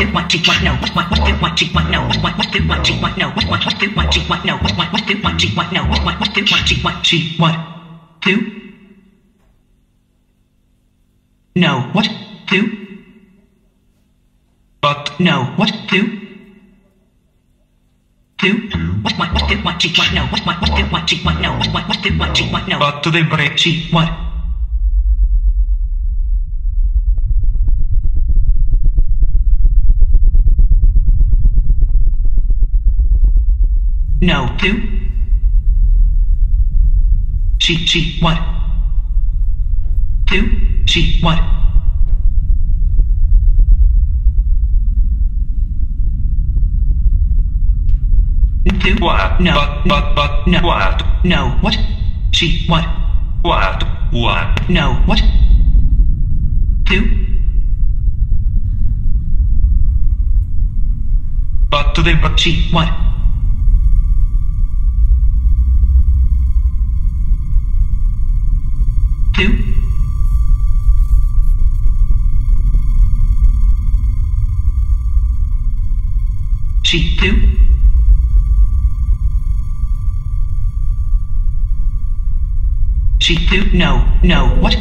do what you want, no, what what do what you want, no, what what do what you want, no, what what do what you want, no, what what do what you want, no, what what do what you what you what do no what do but no what do do what what what do what you want, no, what what do what you want, no, what what do what you want, no, but to the break she what No, do. She, she, what? Do, she, what? Do, what no, but but but no, what no, what? She, what? what what No, what? Do, but to the break she, what? Do, she, do. She, do, no, no, what?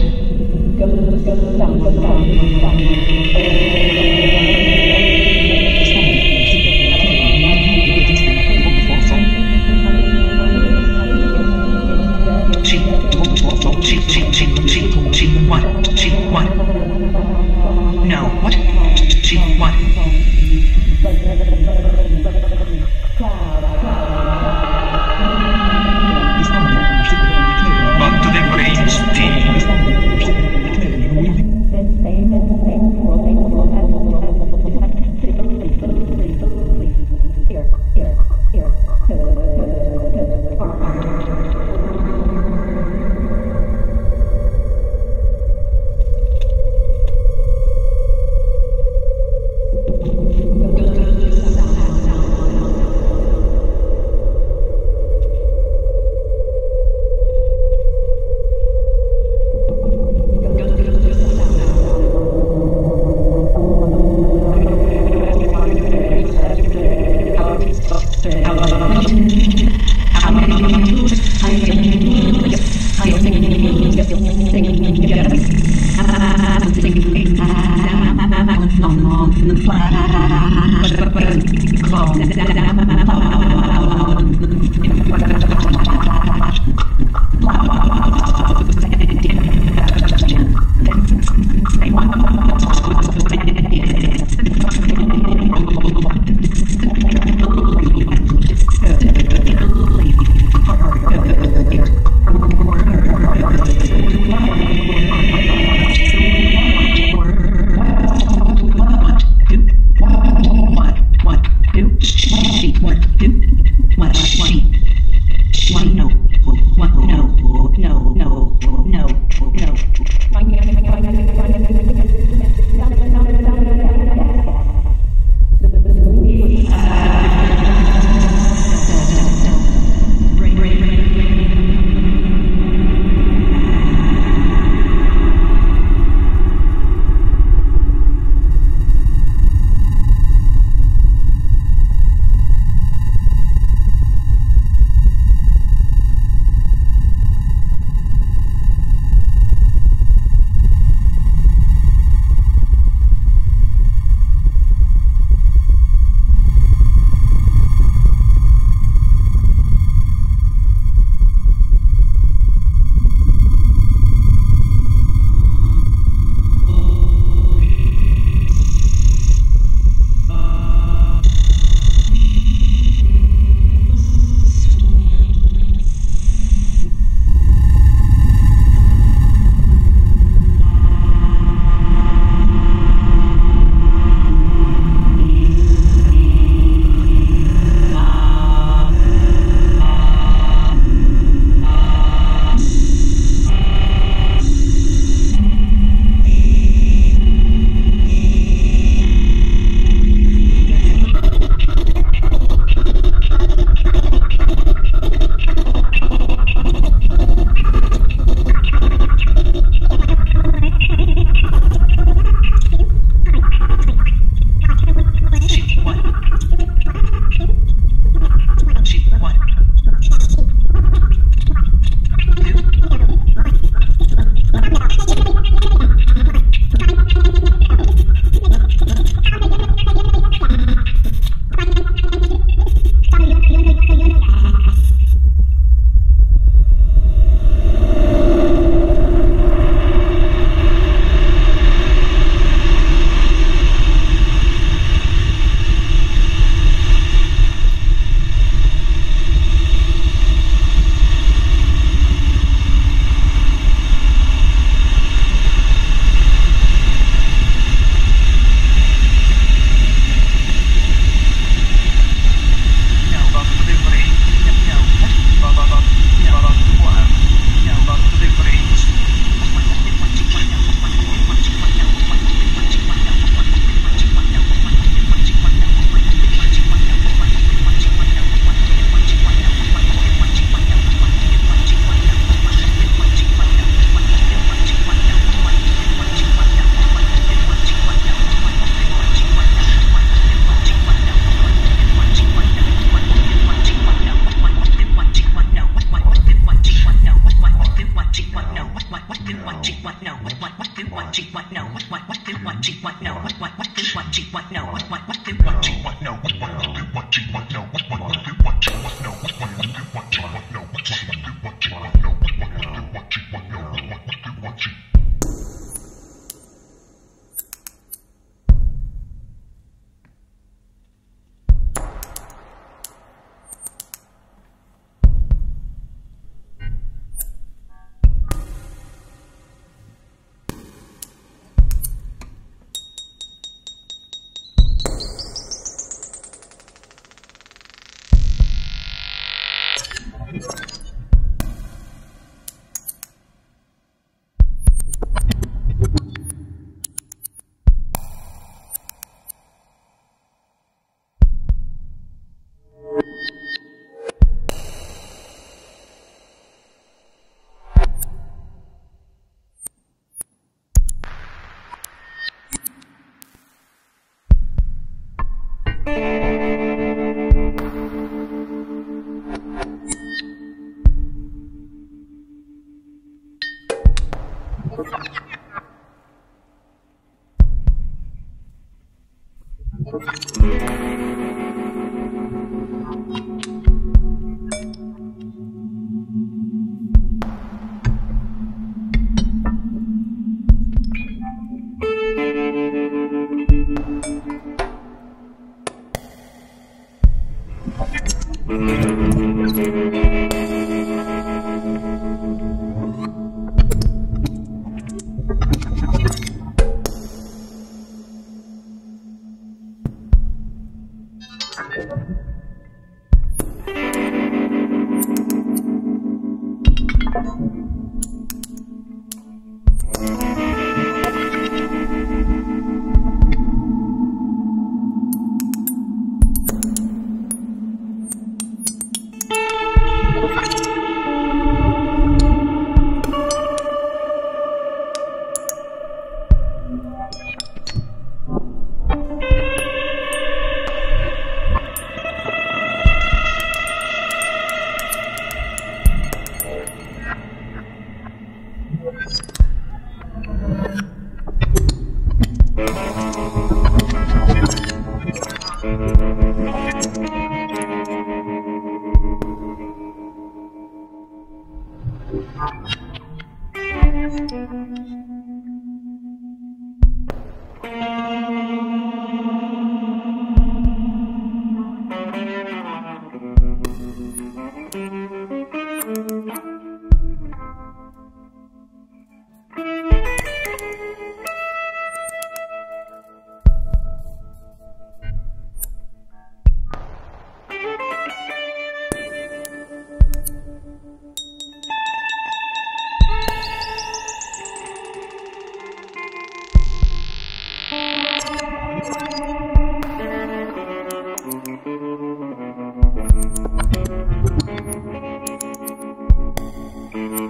No. Mm-hmm. Mm-hmm.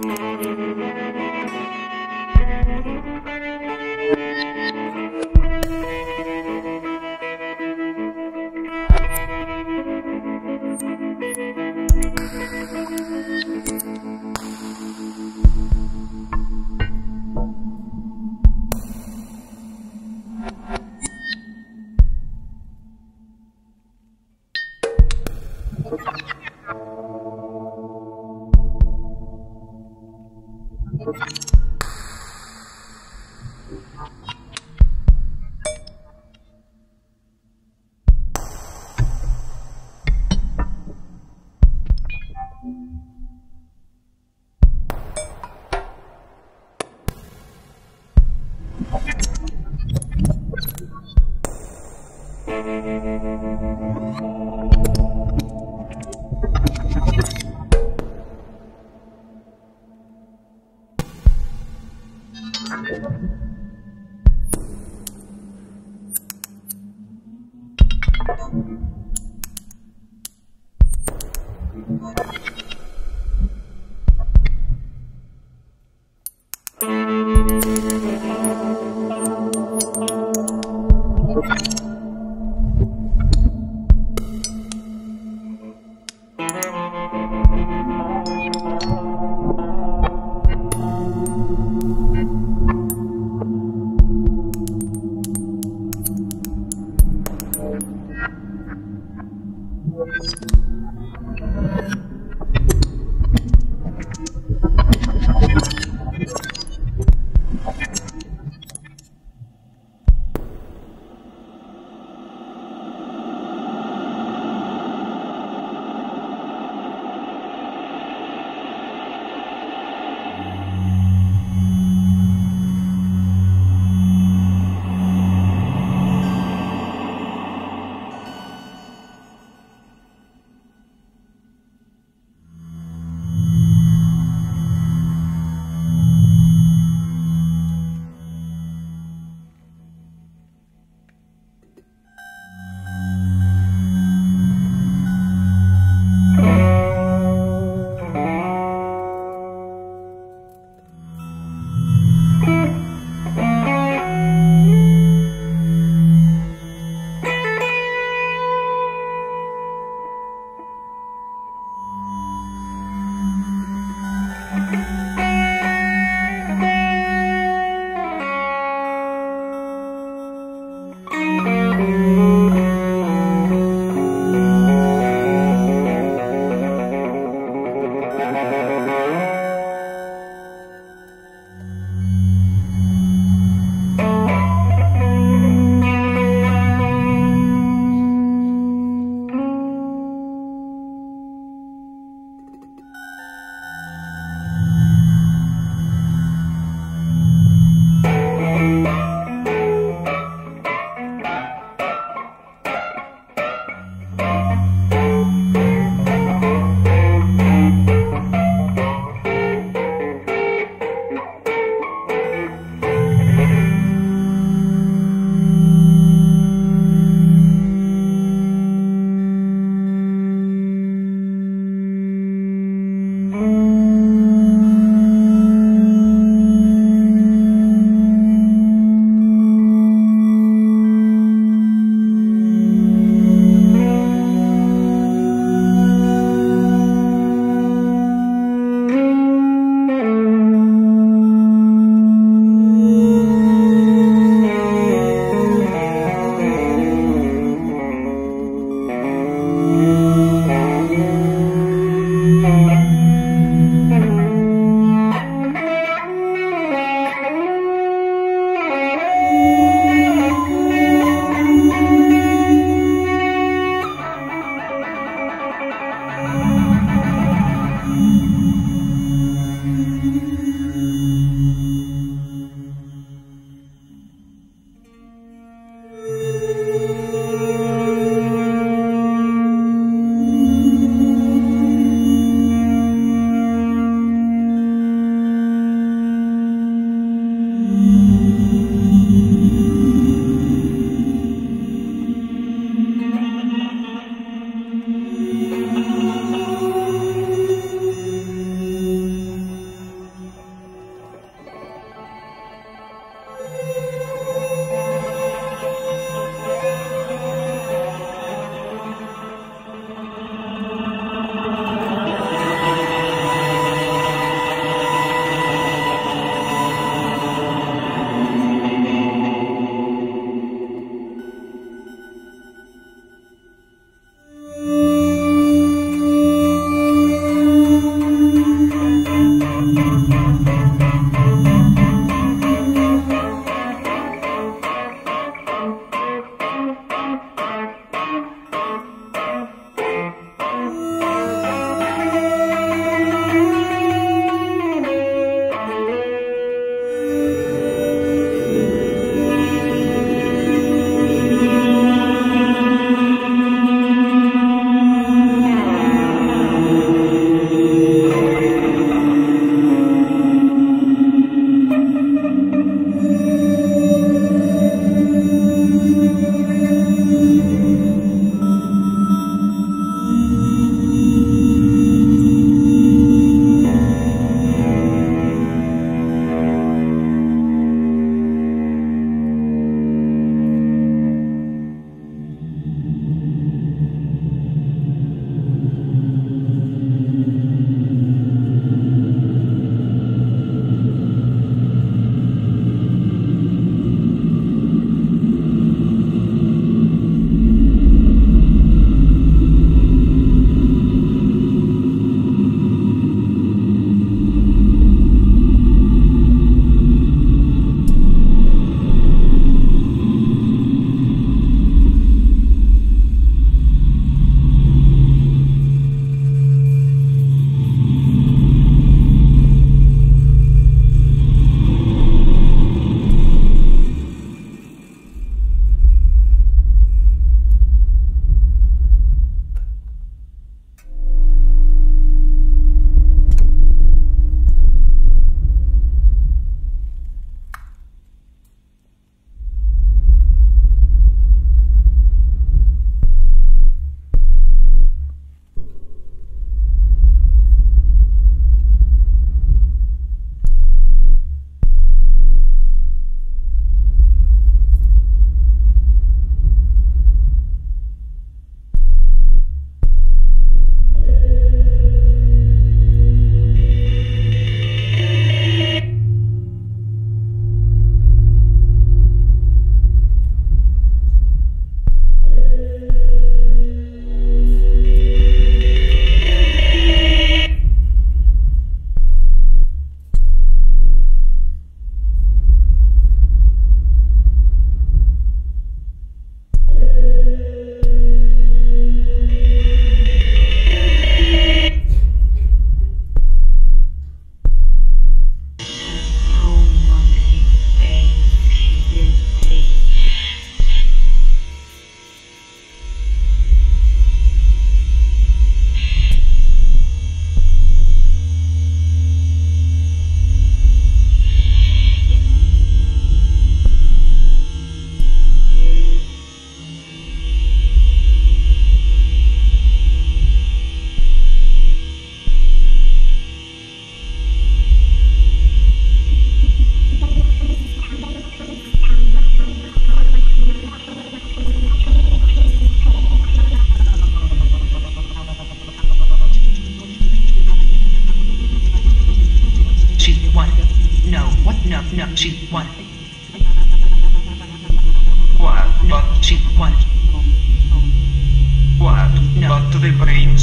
But the brain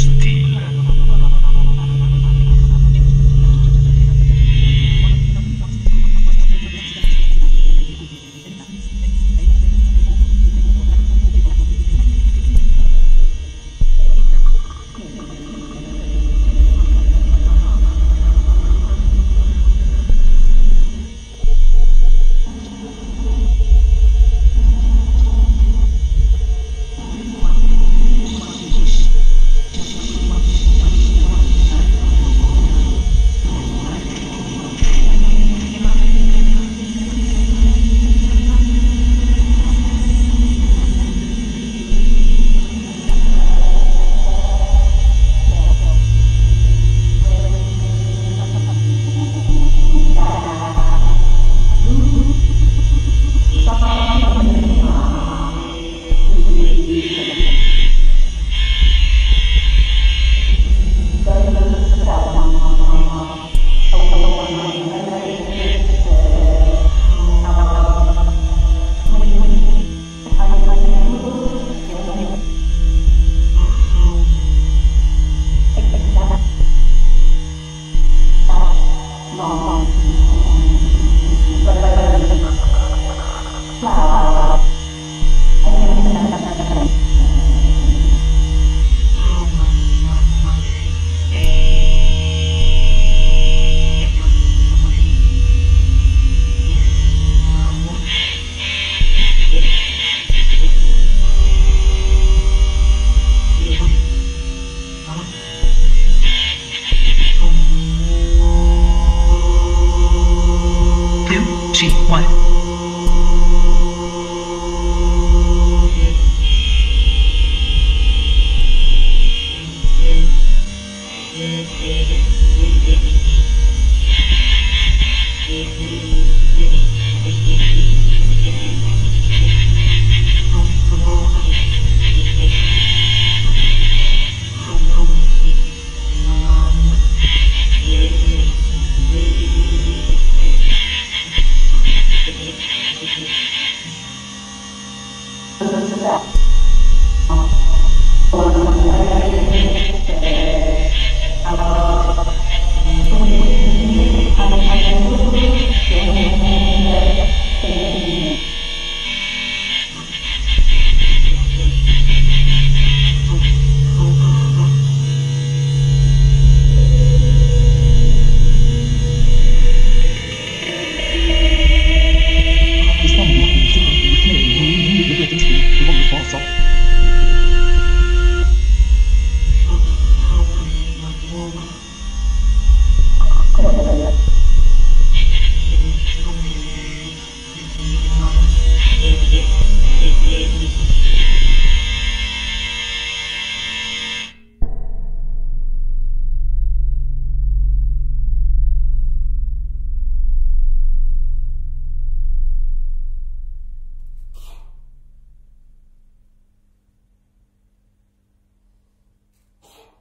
Thank